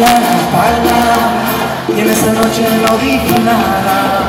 la espalda. Y en esa noche no dije nada.